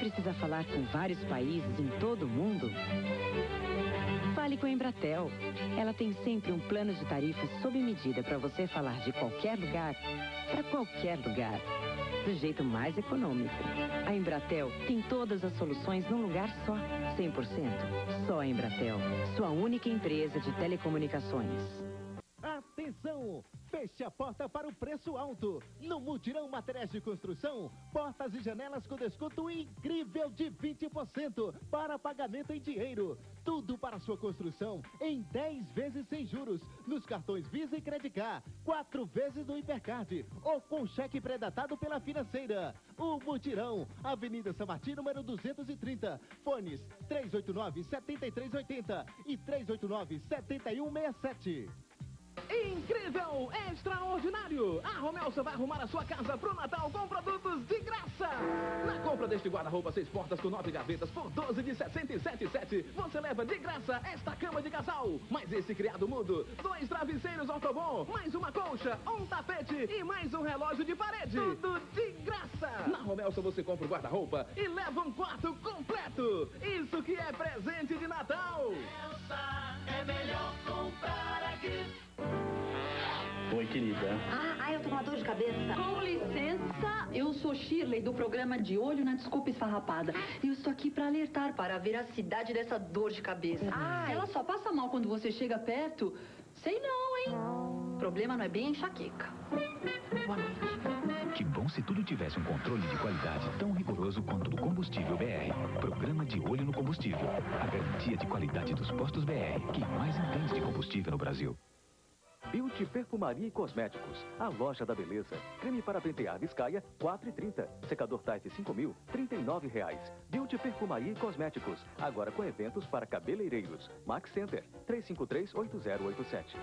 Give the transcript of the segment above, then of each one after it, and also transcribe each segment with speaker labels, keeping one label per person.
Speaker 1: Precisa falar com vários países em todo o mundo? Fale com a Embratel. Ela tem sempre um plano de tarifas sob medida para você falar de qualquer lugar para qualquer lugar. Do jeito mais econômico. A Embratel tem todas as soluções num lugar só. 100%. Só a Embratel. Sua única empresa de telecomunicações.
Speaker 2: Atenção! Feche a porta para o preço alto. No Mutirão Materiais de Construção, portas e janelas com desconto incrível de 20% para pagamento em dinheiro. Tudo para sua construção em 10 vezes sem juros nos cartões Visa e Credicar, 4 vezes no Hipercard ou com cheque pré-datado pela financeira. O Mutirão, Avenida São Martin, número 230. Fones 389-7380 e 389-7167.
Speaker 3: Extraordinário! A Romelsa vai arrumar a sua casa pro Natal com produtos de graça! Na compra deste guarda-roupa seis portas com nove gavetas por 12 de 67,7, você leva de graça esta cama de casal, mais esse criado mudo, dois travesseiros ortobon, mais uma colcha, um tapete e mais um relógio de parede. Tudo de graça! Na Romelsa você compra o guarda-roupa e leva um quarto completo! Isso que é presente de Natal!
Speaker 4: Elsa,
Speaker 5: Ah, ai, eu tô com uma dor de cabeça.
Speaker 6: Com licença, eu sou Shirley do programa De Olho na Desculpa Esfarrapada. E eu estou aqui para alertar para a veracidade dessa dor de cabeça.
Speaker 5: Ai.
Speaker 6: Ela só passa mal quando você chega perto. Sei não, hein? O problema não é bem a enxaqueca. Boa noite.
Speaker 7: Que bom se tudo tivesse um controle de qualidade tão rigoroso quanto o do combustível BR. Programa de olho no combustível. A garantia de qualidade dos postos BR. Quem mais entende de combustível no Brasil.
Speaker 8: Beauty Perfumaria e Cosméticos, a loja da beleza. Creme para pentear Biscaia, 4,30. Secador Type 5000, 39 reais. Beauty Perfumaria e Cosméticos, agora com eventos para cabeleireiros. Max Center, 353-8087.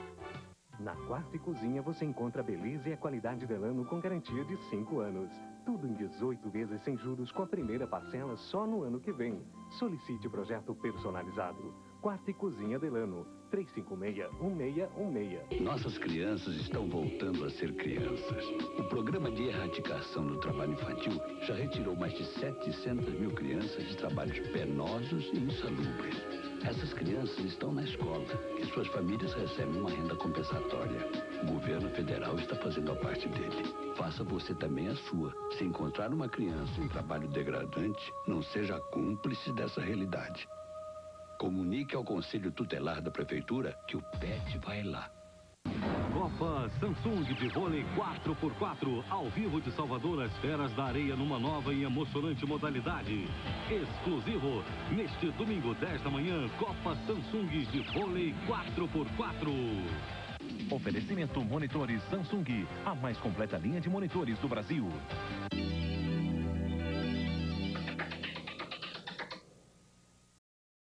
Speaker 8: Na quarta e cozinha você encontra a beleza e a qualidade Delano com garantia de 5 anos. Tudo em 18 vezes sem juros com a primeira parcela só no ano que vem. Solicite o projeto personalizado. Quarta e Cozinha Delano, 356-1616.
Speaker 9: Nossas crianças estão voltando a ser crianças. O programa de erradicação do trabalho infantil já retirou mais de 700 mil crianças de trabalhos penosos e insalubres. Essas crianças estão na escola e suas famílias recebem uma renda compensatória. O governo federal está fazendo a parte dele. Faça você também a sua. Se encontrar uma criança em trabalho degradante, não seja cúmplice dessa realidade. Comunique ao Conselho Tutelar da Prefeitura que o PET vai lá.
Speaker 10: Copa Samsung de vôlei 4x4, ao vivo de Salvador, as feras da areia numa nova e emocionante modalidade. Exclusivo, neste domingo 10 da manhã, Copa Samsung de vôlei 4x4.
Speaker 7: Oferecimento Monitores Samsung, a mais completa linha de monitores do Brasil.